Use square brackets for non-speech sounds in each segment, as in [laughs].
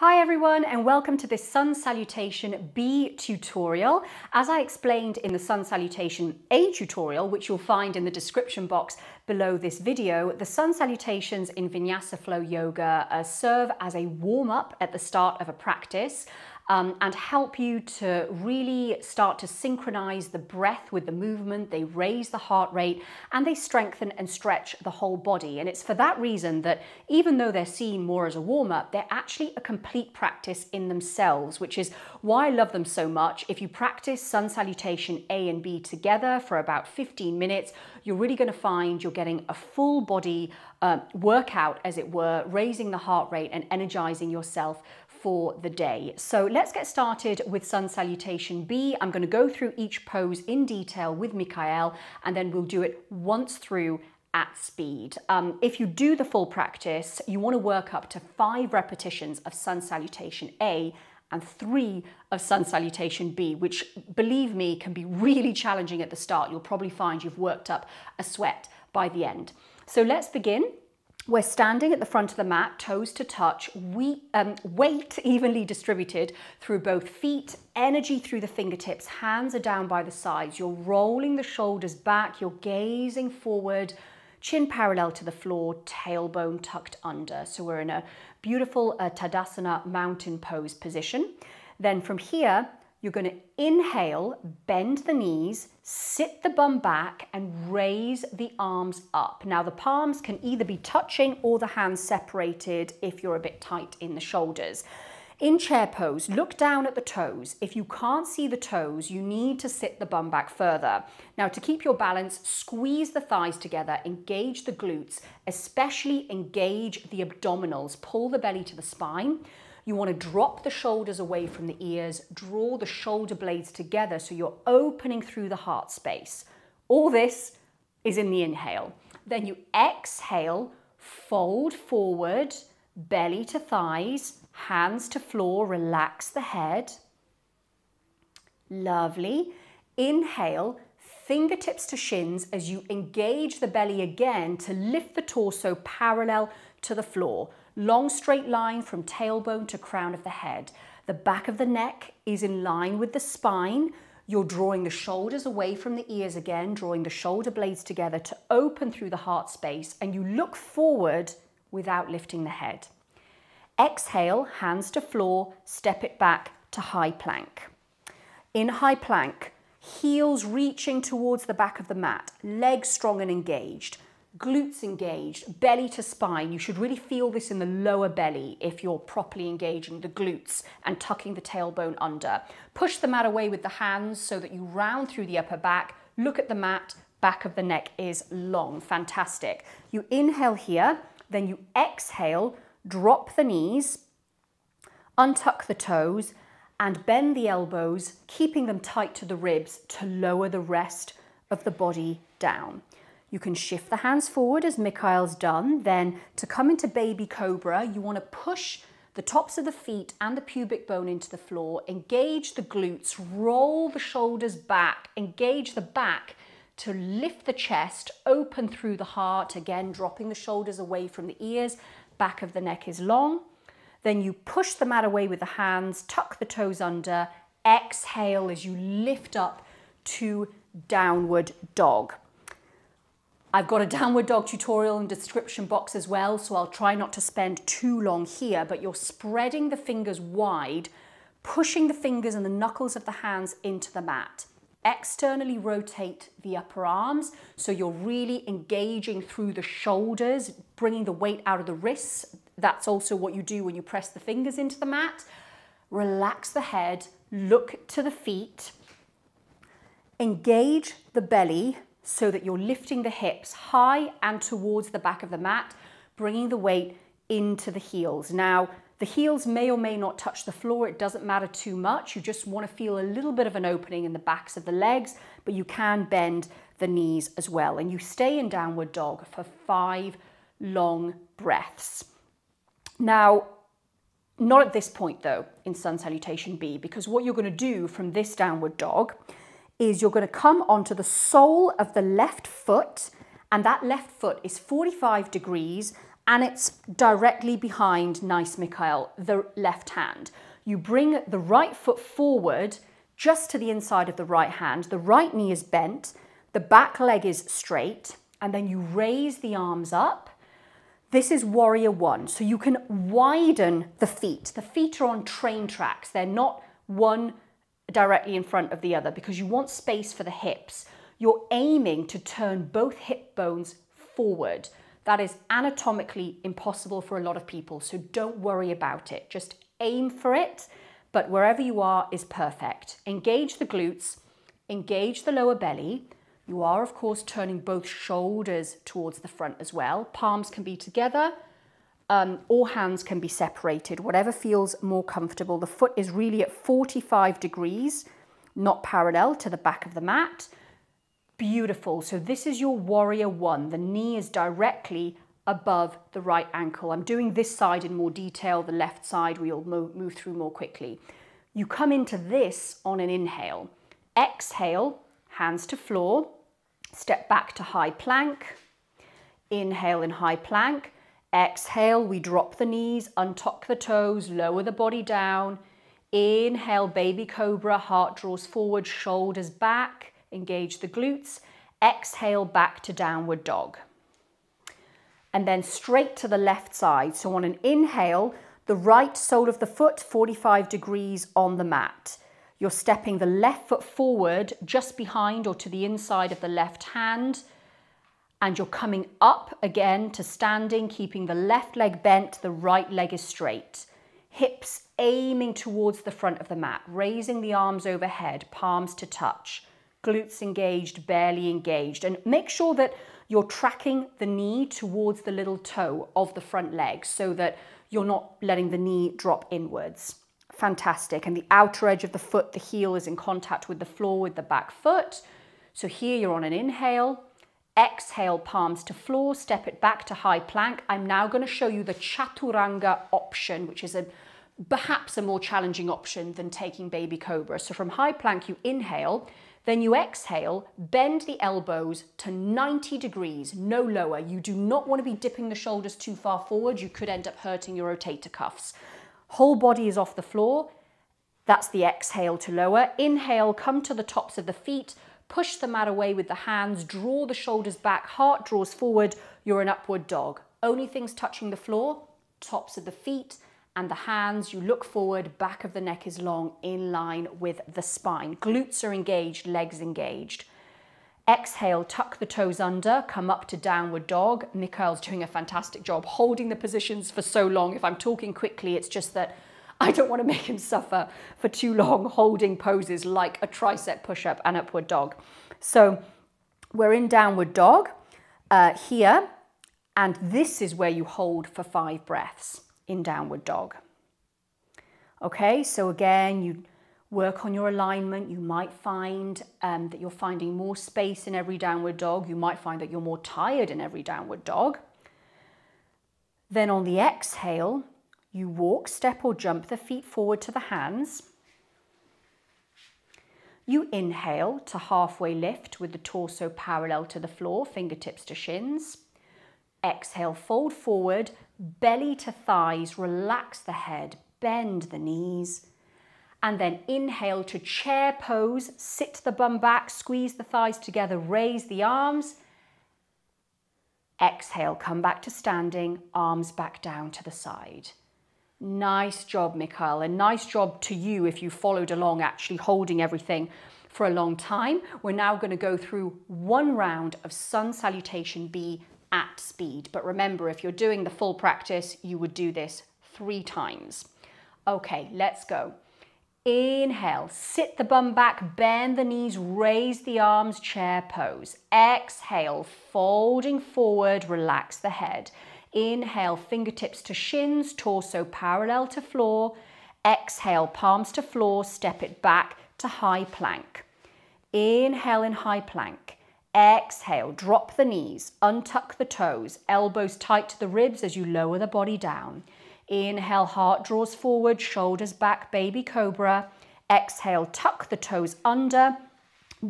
Hi everyone and welcome to this Sun Salutation B tutorial. As I explained in the Sun Salutation A tutorial, which you'll find in the description box below this video, the Sun Salutations in Vinyasa Flow Yoga uh, serve as a warm-up at the start of a practice um, and help you to really start to synchronize the breath with the movement. They raise the heart rate and they strengthen and stretch the whole body. And it's for that reason that even though they're seen more as a warm up, they're actually a complete practice in themselves, which is why I love them so much. If you practice sun salutation A and B together for about 15 minutes, you're really going to find you're getting a full body uh, workout, as it were, raising the heart rate and energizing yourself for the day. So let's get started with Sun Salutation B. I'm going to go through each pose in detail with Mikhail and then we'll do it once through at speed. Um, if you do the full practice, you want to work up to five repetitions of Sun Salutation A and three of Sun Salutation B, which believe me can be really challenging at the start. You'll probably find you've worked up a sweat by the end. So let's begin. We're standing at the front of the mat, toes to touch, we, um, weight evenly distributed through both feet, energy through the fingertips, hands are down by the sides. You're rolling the shoulders back, you're gazing forward, chin parallel to the floor, tailbone tucked under. So we're in a beautiful uh, Tadasana mountain pose position. Then from here, you're going to inhale, bend the knees, sit the bum back and raise the arms up. Now the palms can either be touching or the hands separated if you're a bit tight in the shoulders. In chair pose, look down at the toes. If you can't see the toes, you need to sit the bum back further. Now to keep your balance, squeeze the thighs together, engage the glutes, especially engage the abdominals, pull the belly to the spine. You want to drop the shoulders away from the ears, draw the shoulder blades together so you're opening through the heart space. All this is in the inhale. Then you exhale, fold forward, belly to thighs, hands to floor, relax the head. Lovely. Inhale, fingertips to shins as you engage the belly again to lift the torso parallel to the floor. Long straight line from tailbone to crown of the head. The back of the neck is in line with the spine. You're drawing the shoulders away from the ears again, drawing the shoulder blades together to open through the heart space, and you look forward without lifting the head. Exhale, hands to floor, step it back to high plank. In high plank, heels reaching towards the back of the mat, legs strong and engaged glutes engaged, belly to spine. You should really feel this in the lower belly if you're properly engaging the glutes and tucking the tailbone under. Push the mat away with the hands so that you round through the upper back. Look at the mat, back of the neck is long. Fantastic. You inhale here, then you exhale, drop the knees, untuck the toes, and bend the elbows, keeping them tight to the ribs to lower the rest of the body down. You can shift the hands forward as Mikhail's done. Then to come into baby cobra, you want to push the tops of the feet and the pubic bone into the floor, engage the glutes, roll the shoulders back, engage the back to lift the chest, open through the heart, again dropping the shoulders away from the ears, back of the neck is long. Then you push the mat away with the hands, tuck the toes under, exhale as you lift up to downward dog. I've got a downward dog tutorial in description box as well, so I'll try not to spend too long here, but you're spreading the fingers wide, pushing the fingers and the knuckles of the hands into the mat. Externally rotate the upper arms, so you're really engaging through the shoulders, bringing the weight out of the wrists. That's also what you do when you press the fingers into the mat. Relax the head, look to the feet, engage the belly, so that you're lifting the hips high and towards the back of the mat, bringing the weight into the heels. Now, the heels may or may not touch the floor. It doesn't matter too much. You just want to feel a little bit of an opening in the backs of the legs, but you can bend the knees as well. And you stay in downward dog for five long breaths. Now, not at this point though, in sun salutation B, because what you're going to do from this downward dog is you're going to come onto the sole of the left foot and that left foot is 45 degrees and it's directly behind, nice Mikhail, the left hand. You bring the right foot forward just to the inside of the right hand. The right knee is bent, the back leg is straight, and then you raise the arms up. This is warrior one. So you can widen the feet. The feet are on train tracks. They're not one directly in front of the other because you want space for the hips. You're aiming to turn both hip bones forward. That is anatomically impossible for a lot of people, so don't worry about it. Just aim for it, but wherever you are is perfect. Engage the glutes, engage the lower belly. You are, of course, turning both shoulders towards the front as well. Palms can be together um, or hands can be separated, whatever feels more comfortable. The foot is really at 45 degrees, not parallel to the back of the mat. Beautiful. So this is your warrior one. The knee is directly above the right ankle. I'm doing this side in more detail. The left side we'll move through more quickly. You come into this on an inhale. Exhale, hands to floor. Step back to high plank. Inhale in high plank. Exhale, we drop the knees, untuck the toes, lower the body down. Inhale, baby cobra, heart draws forward, shoulders back, engage the glutes. Exhale, back to downward dog. And then straight to the left side. So on an inhale, the right sole of the foot 45 degrees on the mat. You're stepping the left foot forward just behind or to the inside of the left hand and you're coming up again to standing, keeping the left leg bent, the right leg is straight. Hips aiming towards the front of the mat, raising the arms overhead, palms to touch, glutes engaged, barely engaged. And make sure that you're tracking the knee towards the little toe of the front leg so that you're not letting the knee drop inwards. Fantastic. And the outer edge of the foot, the heel is in contact with the floor with the back foot. So here you're on an inhale, Exhale, palms to floor, step it back to high plank. I'm now going to show you the chaturanga option, which is a perhaps a more challenging option than taking baby cobra. So from high plank, you inhale, then you exhale, bend the elbows to 90 degrees, no lower. You do not want to be dipping the shoulders too far forward. You could end up hurting your rotator cuffs. Whole body is off the floor. That's the exhale to lower. Inhale, come to the tops of the feet, Push the mat away with the hands, draw the shoulders back, heart draws forward, you're an upward dog. Only things touching the floor, tops of the feet and the hands, you look forward, back of the neck is long, in line with the spine. Glutes are engaged, legs engaged. Exhale, tuck the toes under, come up to downward dog. Mikhail's doing a fantastic job holding the positions for so long. If I'm talking quickly, it's just that [laughs] I don't want to make him suffer for too long holding poses like a tricep push-up and upward dog. So we're in downward dog uh, here, and this is where you hold for five breaths in downward dog. Okay, so again, you work on your alignment. You might find um, that you're finding more space in every downward dog. You might find that you're more tired in every downward dog. Then on the exhale, you walk, step or jump the feet forward to the hands. You inhale to halfway lift with the torso parallel to the floor, fingertips to shins. Exhale, fold forward, belly to thighs, relax the head, bend the knees. And then inhale to chair pose, sit the bum back, squeeze the thighs together, raise the arms. Exhale, come back to standing, arms back down to the side. Nice job, Mikhail, and nice job to you if you followed along actually holding everything for a long time. We're now going to go through one round of Sun Salutation B at speed. But remember, if you're doing the full practice, you would do this three times. Okay, let's go. Inhale, sit the bum back, bend the knees, raise the arms, chair pose. Exhale, folding forward, relax the head. Inhale, fingertips to shins, torso parallel to floor. Exhale, palms to floor, step it back to high plank. Inhale in high plank. Exhale, drop the knees, untuck the toes, elbows tight to the ribs as you lower the body down. Inhale, heart draws forward, shoulders back, baby cobra. Exhale, tuck the toes under,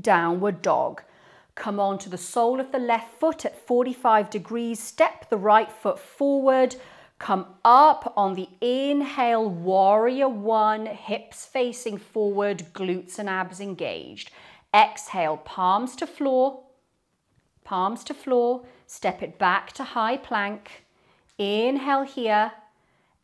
downward dog. Come on to the sole of the left foot at 45 degrees. Step the right foot forward. Come up on the inhale, warrior one, hips facing forward, glutes and abs engaged. Exhale, palms to floor, palms to floor. Step it back to high plank. Inhale here.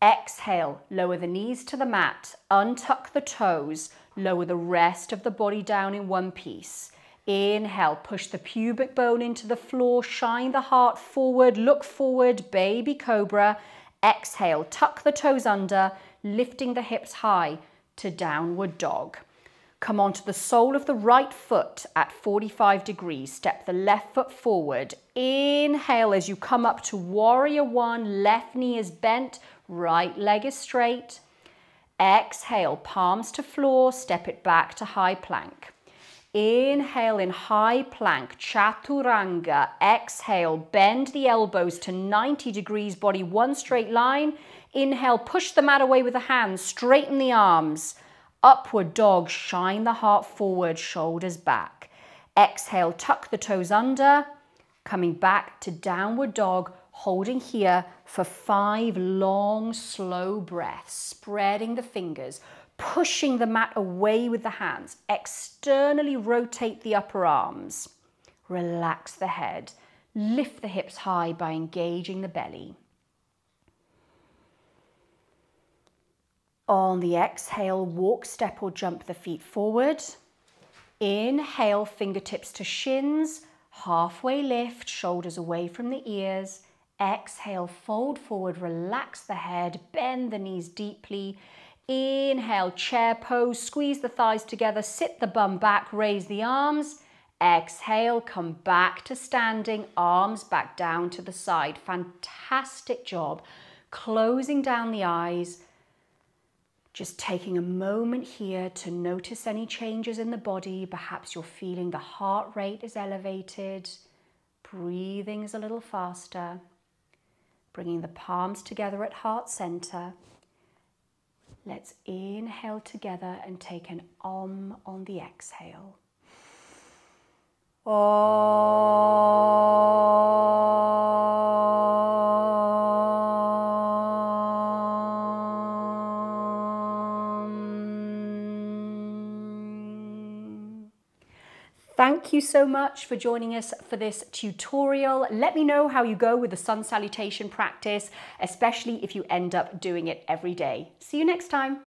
Exhale, lower the knees to the mat, untuck the toes, lower the rest of the body down in one piece. Inhale, push the pubic bone into the floor, shine the heart forward, look forward, baby cobra. Exhale, tuck the toes under, lifting the hips high to downward dog. Come onto the sole of the right foot at 45 degrees. Step the left foot forward. Inhale as you come up to warrior one. Left knee is bent, right leg is straight. Exhale, palms to floor. Step it back to high plank. Inhale in high plank, chaturanga. Exhale, bend the elbows to 90 degrees, body one straight line. Inhale, push the mat away with the hands, straighten the arms. Upward dog, shine the heart forward, shoulders back. Exhale, tuck the toes under. Coming back to downward dog, holding here for five long, slow breaths, spreading the fingers, pushing the mat away with the hands. Externally rotate the upper arms. Relax the head. Lift the hips high by engaging the belly. On the exhale, walk, step or jump the feet forward. Inhale, fingertips to shins. Halfway lift, shoulders away from the ears. Exhale, fold forward, relax the head, bend the knees deeply. Inhale, chair pose, squeeze the thighs together, sit the bum back, raise the arms. Exhale, come back to standing, arms back down to the side. Fantastic job. Closing down the eyes. Just taking a moment here to notice any changes in the body. Perhaps you're feeling the heart rate is elevated. Breathing is a little faster. Bringing the palms together at heart center. Let's inhale together and take an om on the exhale. Thank you so much for joining us for this tutorial. Let me know how you go with the sun salutation practice, especially if you end up doing it every day. See you next time.